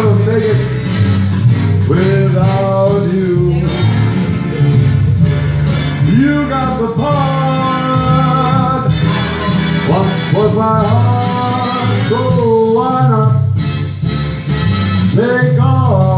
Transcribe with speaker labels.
Speaker 1: never make it without you. You got the part. Once was my heart, so why not take on?